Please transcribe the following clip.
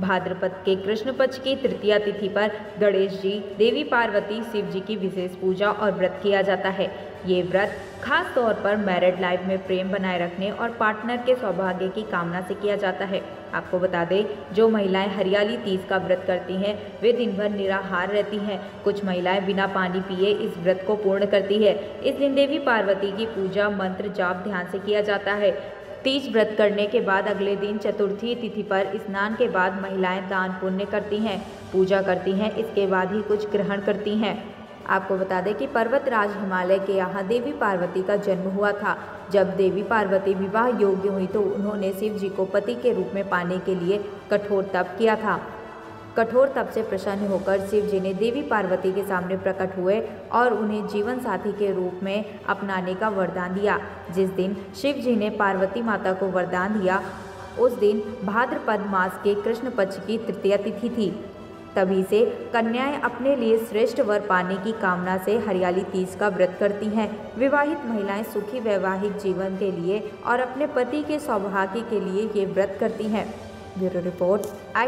भाद्रपद के कृष्ण पक्ष की तृतीया तिथि पर गणेश जी देवी पार्वती शिव जी की विशेष पूजा और व्रत किया जाता है। ये व्रत खास तौर पर मैरिड लाइफ में प्रेम बनाए रखने और पार्टनर के सौभाग्य की कामना से किया जाता है। आपको बता दें, जो महिलाएँ हरियाली तीज का व्रत करती हैं, वे दिन भर निराहार रहती हैं। कुछ महिलाएँ बिना पानी पिए इस व्रत को पूर्ण करती है। इस दिन देवी पार्वती की पूजा मंत्र जाप ध्यान से किया जाता है। तीज व्रत करने के बाद अगले दिन चतुर्थी तिथि पर स्नान के बाद महिलाएँ दान पुण्य करती हैं, पूजा करती हैं, इसके बाद ही कुछ ग्रहण करती हैं। आपको बता दें कि पर्वतराज हिमालय के यहाँ देवी पार्वती का जन्म हुआ था। जब देवी पार्वती विवाह योग्य हुई तो उन्होंने शिव जी को पति के रूप में पाने के लिए कठोर तप किया था। कठोर तप से प्रसन्न होकर शिव जी ने देवी पार्वती के सामने प्रकट हुए और उन्हें जीवन साथी के रूप में अपनाने का वरदान दिया। जिस दिन शिव जी ने पार्वती माता को वरदान दिया, उस दिन भाद्रपद मास के कृष्ण पक्ष की तृतीय तिथि थी। तभी से कन्याएँ अपने लिए श्रेष्ठ वर पाने की कामना से हरियाली तीज का व्रत करती हैं। विवाहित महिलाएँ सुखी वैवाहिक जीवन के लिए और अपने पति के सौभाग्य के लिए ये व्रत करती हैं। ब्यूरो रिपोर्ट, आई